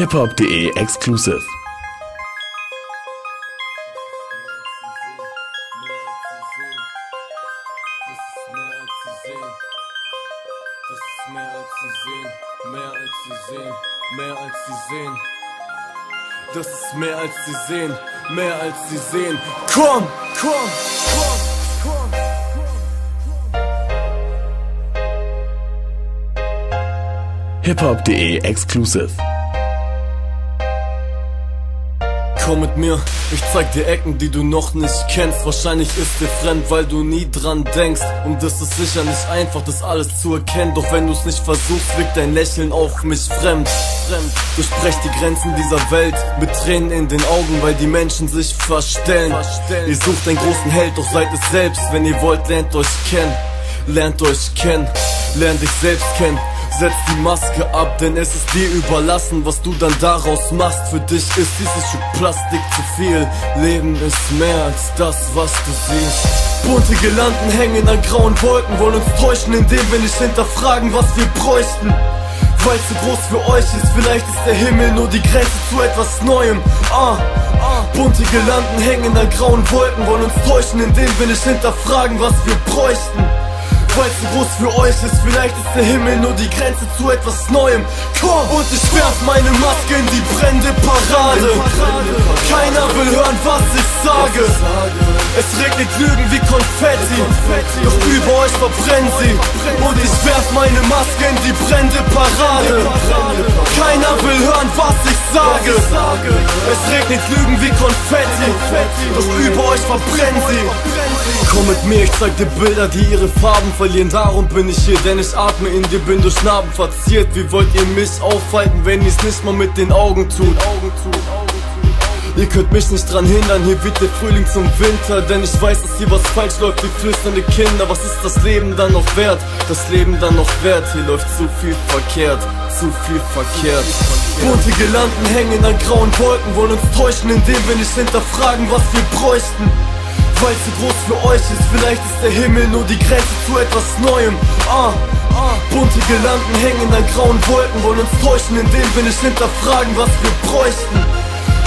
hiphop.de exclusive. Das ist mehr als sie sehen, mehr als sie sehen. Komm, komm, komm, komm. hiphop.de exclusive. Komm mit mir, ich zeig dir Ecken, die du noch nicht kennst. Wahrscheinlich ist dir fremd, weil du nie dran denkst. Und es ist sicher nicht einfach, das alles zu erkennen. Doch wenn du's nicht versuchst, wirkt dein Lächeln auf mich fremd. Fremd. Durchbrecht die Grenzen dieser Welt mit Tränen in den Augen, weil die Menschen sich verstellen. Ihr sucht einen großen Held, doch seid es selbst. Wenn ihr wollt, lernt euch kennen. Lernt euch kennen, lernt dich selbst kennen. Setz die Maske ab, denn es ist dir überlassen, was du dann daraus machst. Für dich ist dieses Stück Plastik zu viel. Leben ist mehr als das, was du siehst. Bunte Girlanden hängen an grauen Wolken, wollen uns täuschen, indem wir nicht hinterfragen, was wir bräuchten. Weil zu groß für euch ist, vielleicht ist der Himmel nur die Grenze zu etwas Neuem. Ah, ah. Bunte Girlanden hängen an grauen Wolken, wollen uns täuschen, indem wir nicht hinterfragen, was wir bräuchten. Weil zu groß für euch ist, vielleicht ist der Himmel nur die Grenze zu etwas Neuem. Komm! Und ich werf meine Maske in die brennende Parade. Keiner will hören, was ich sage. Es regnet Lügen wie Konfetti, doch über euch verbrennen sie. Und ich werf meine Maske in die brennende Parade. Keiner will hören, was ich sage. Es regnet Lügen wie Konfetti, doch über euch verbrennen sie. Komm mit mir, ich zeig dir Bilder, die ihre Farben verlieren. Darum bin ich hier, denn ich atme in dir, bin durch Narben verziert. Wie wollt ihr mich aufhalten, wenn ihr's nicht mal mit den Augen tut? Ihr könnt mich nicht dran hindern, hier wird der Frühling zum Winter Denn ich weiß, dass hier was falsch läuft, wie flüsternde Kinder Was ist das Leben dann noch wert? Das Leben dann noch wert? Hier läuft zu viel verkehrt, zu viel verkehrt Bunte Girlanden hängen an grauen Wolken Wollen uns täuschen, indem wir nicht hinterfragen, was wir bräuchten weil zu groß für euch ist, vielleicht ist der Himmel nur die Grenze zu etwas Neuem. Ah, ah. Bunte Girlanden hängen an grauen Wolken, wollen uns täuschen, indem wir nicht hinterfragen, was wir bräuchten.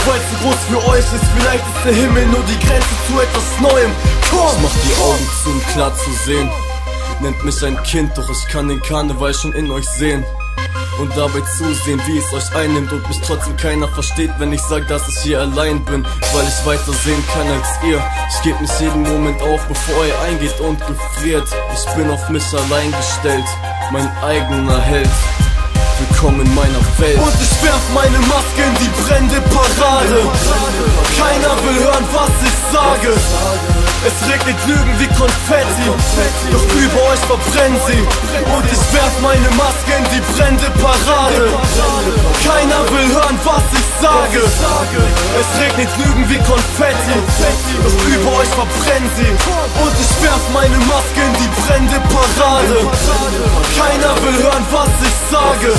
Weil zu groß für euch ist, vielleicht ist der Himmel nur die Grenze zu etwas Neuem. Komm! Ich mach die Augen zu, um klar zu sehen. Nennt mich ein Kind, doch ich kann den Karneval schon in euch sehen und dabei zusehen, wie es euch einnimmt und mich trotzdem keiner versteht, wenn ich sag, dass ich hier allein bin, weil ich weiter sehen kann als ihr. Ich geb mich jeden Moment auf, bevor ihr eingeht und gefriert. Ich bin auf mich allein gestellt, mein eigener Held. Willkommen in meiner Welt. Und ich werf meine Maske in die brennende Parade. Keiner will hören, was ich sage. Es regnet Lügen wie Konfetti, doch über euch verbrennen sie. Und ich werf meine Maske in die brennende Parade. Keiner will hören, was ich sage. Es regnet Lügen wie Konfetti, doch über euch verbrennen sie. Und ich werf meine Maske in die brennende Parade. Keiner will hören, was ich sage.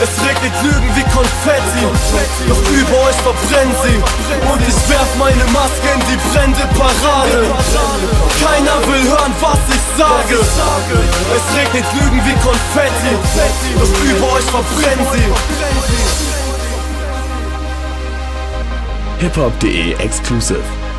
Es regnet Lügen wie Konfetti, doch über euch verbrennen sie. Und ich werf meine Maske in die brennende Parade. Keiner will hören, was ich sage. Es regnet Lügen wie Konfetti, doch über euch verbrennen sie. hiphop.de exclusive.